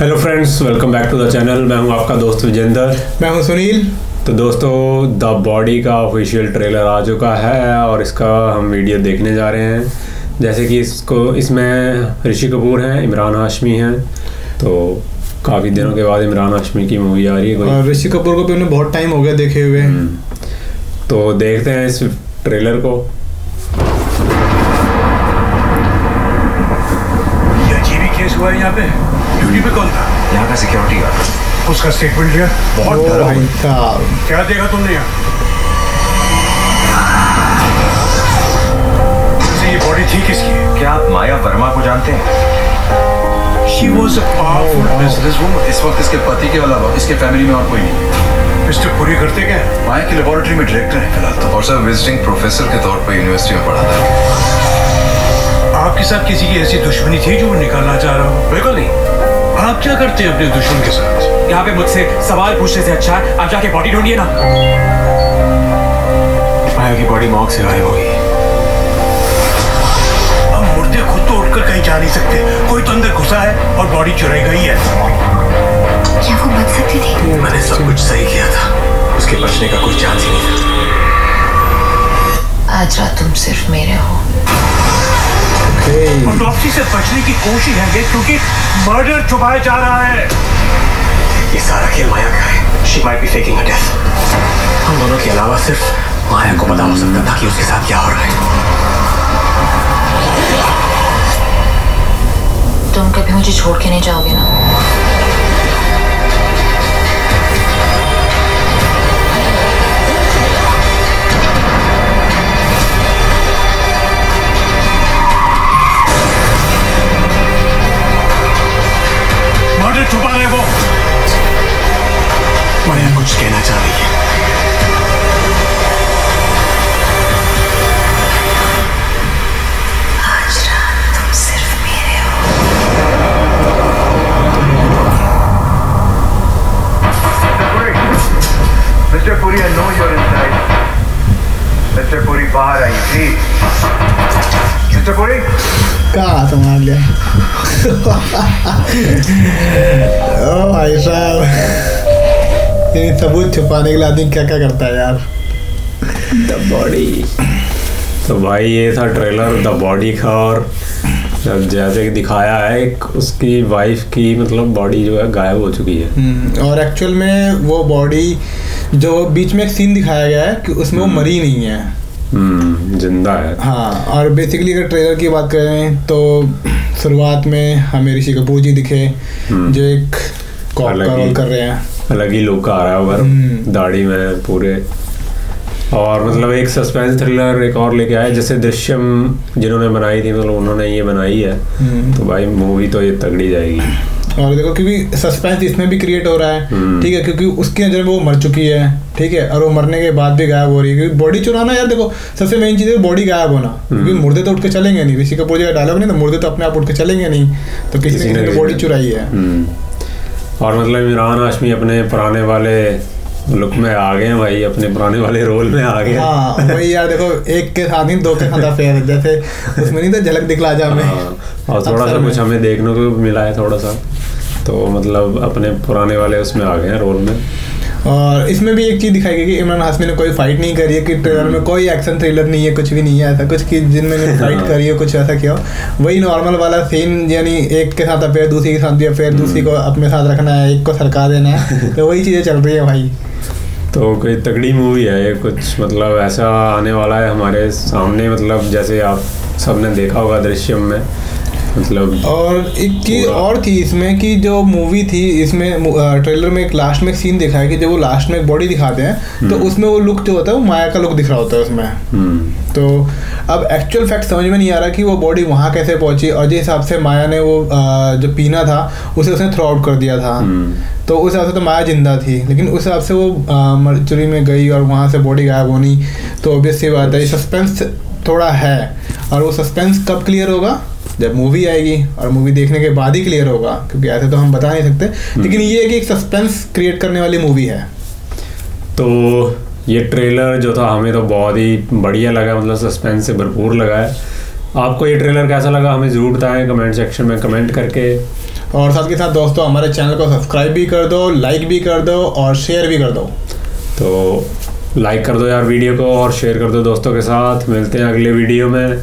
Hello friends welcome back to the channel मैं हूँ आपका दोस्त विजेंद्र। मैं हूँ सुनील। तो दोस्तों द बॉडी का ऑफिशियल ट्रेलर आ चुका है और इसका हम वीडियो देखने जा रहे हैं। जैसे कि इसको इसमें ऋषि कपूर हैं इमरान हाशमी हैं। तो काफ़ी दिनों के बाद इमरान हाशमी की मूवी आ रही है कोई। ऋषि कपूर को भी उन्हें बहुत टाइम हो गया देखे हुए। हम्म, तो देखते हैं इस ट्रेलर को। ये अजीब केस हुआ है यहाँ पे। ड्यूटी पे कौन था? यहाँ का सिक्योरिटी गार्ड उसका स्टेटमेंट लिया। बहुत डरा। भाई क्या देखा तुमने यहाँ? ये बॉडी थी किसकी? क्या आप माया वर्मा को जानते हैं? She was a powerful businesswoman इस वक्त इसके पति के अलावा इसके फैमिली में और कोई नहीं। मिस्टर पूरी करते क्या? हैं? माया की लेबोरेटरी में डायरेक्टर है फ़िलहाल तो। और सर विजिटिंग प्रोफेसर के तौर पर यूनिवर्सिटी में पढ़ाता है आपके साथ किसी की ऐसी दुश्मनी थी जो वो निकालना चाह रहा हूँ? बिल्कुल नहीं। आप क्या करते हैं अपने दुश्मन के साथ? यहाँ पे मुझसे सवाल पूछने से अच्छा है आप जाके बॉडी ढूंढिए ना। माया की बॉडी मॉक से गायब हो गई। अब मुर्दे खुद तो उठकर कहीं जा नहीं सकते। कोई तो अंदर घुसा है और बॉडी चुराई गई है। क्या वो बच सकती थी? मैंने सब कुछ सही किया था। उसके बचने का कोई चांस ही नहीं था। आज रात तुम सिर्फ़ मेरे हो। ऑटोप्सी से बचने की कोशिश है क्योंकि मर्डर छुपाया जा रहा है। ये सारा खेल माया का है। She might be faking a death हम दोनों के अलावा सिर्फ़ माया को पता हो सकता था कि उसके साथ क्या हो रहा है। तुम कभी मुझे छोड़ के नहीं जाओगे ना? माया कुछ कहना चाह रही है आज रात तुम सिर्फ़ मेरे हो mister Puri I know your inside mister Puri बाहर आइए प्लीज़ मिस्टर पुरी कहाँ संभाल लिया ओ भाई साहब। ये सबूत छुपाने के लिए आदमी क्या क्या करता है यार? द बॉडी तो भाई ये था ट्रेलर द बॉडी का और जैसे कि दिखाया है एक उसकी वाइफ की मतलब बॉडी जो है गायब हो चुकी है। हम्म, और एक्चुअल में वो बॉडी जो बीच में एक सीन दिखाया गया है कि उसमें वो मरी नहीं है। हम्म ज़िंदा है। हाँ और बेसिकली अगर ट्रेलर की बात करें तो शुरुआत में हमें ऋषि कपूर जी दिखे हम्म। जो एक कॉप का रोल कर रहे हैं। अलग ही लुक आ रहा है उधर हम्म। दाढ़ी में पूरे और मतलब एक सस्पेंस थ्रिलर एक और लेके आए जैसे दृश्यम जिन्होंने बनाई थी मतलब उन्होंने ये बनाई है हम्म। तो भाई मूवी तो ये तगड़ी जाएगी और देखो क्योंकि सस्पेंस इसमें भी क्रिएट हो रहा है हम्म। ठीक है क्योंकि उसकी नज़र में वो मर चुकी है ठीक है और वो मरने के बाद भी गायब हो रही है क्योंकि बॉडी चुराना यार देखो सबसे मेन चीज़ है बॉडी गायब होना क्योंकि मुर्दे तो उठ के चलेंगे नहीं ऋषि कपूर जी का डायलॉग नहीं तो मुर्दे तो अपने आप उठ के चलेंगे नहीं तो किसी ने बॉडी चुराई है। और मतलब इमरान हाशमी अपने पुराने वाले लुक में आ गए हैं भाई अपने पुराने वाले रोल में आ गए हैं। वही यार देखो एक के साथ ही दो के साथ अफेयर जैसे उसमें नहीं था झलक दिखला जा हमें। हाँ, और थोड़ा सा कुछ हमें देखने को मिला है थोड़ा सा। तो मतलब अपने पुराने वाले उसमें आ गए हैं रोल में। और इसमें भी एक चीज़ दिखाई गई कि इमरान हाशमी ने कोई फाइट नहीं करी है कि ट्रेलर में कोई एक्शन थ्रिलर नहीं है कुछ भी नहीं है ऐसा कुछ कि जिनमें फाइट। करी हो कुछ ऐसा किया हो। वही नॉर्मल वाला सीन यानी एक के साथ अफेयर दूसरी के साथ भी अफेयर दूसरी को अपने साथ रखना है एक को सरका देना है तो वही चीज़ें चल रही है भाई। तो कोई तगड़ी मूवी है ये कुछ मतलब ऐसा आने वाला है हमारे सामने मतलब जैसे आप सबने देखा होगा दृश्यम में। मतलब और एक चीज़ और थी इसमें कि जो मूवी थी इसमें ट्रेलर में एक लास्ट में एक सीन दिखा है कि जब वो लास्ट में एक बॉडी दिखाते हैं तो उसमें वो लुक जो होता है वो माया का लुक दिख रहा होता है उसमें। हम्म, तो अब एक्चुअल फैक्ट समझ में नहीं आ रहा कि वो बॉडी वहाँ कैसे पहुँची। और जिस हिसाब से माया ने वो जो पीना था उसे उसने थ्रो आउट कर दिया था। हम्म, तो उस हिसाब से तो माया ज़िंदा थी। लेकिन उस हिसाब से वो मर्चुरी में गई और वहाँ से बॉडी गायब होनी तो ऑब्वियस सी बात है सस्पेंस थोड़ा है। और वो सस्पेंस कब क्लियर होगा? जब मूवी आएगी और मूवी देखने के बाद ही क्लियर होगा क्योंकि ऐसे तो हम बता नहीं सकते। लेकिन ये है कि एक सस्पेंस क्रिएट करने वाली मूवी है। तो ये ट्रेलर जो था हमें तो बहुत ही बढ़िया लगा मतलब सस्पेंस से भरपूर लगा है। आपको ये ट्रेलर कैसा लगा हमें ज़रूर बताएँ कमेंट सेक्शन में कमेंट करके। और साथ के साथ दोस्तों हमारे चैनल को सब्सक्राइब भी कर दो लाइक भी कर दो और शेयर भी कर दो। तो लाइक कर दो यार वीडियो को और शेयर कर दो दोस्तों के साथ। मिलते हैं अगले वीडियो में।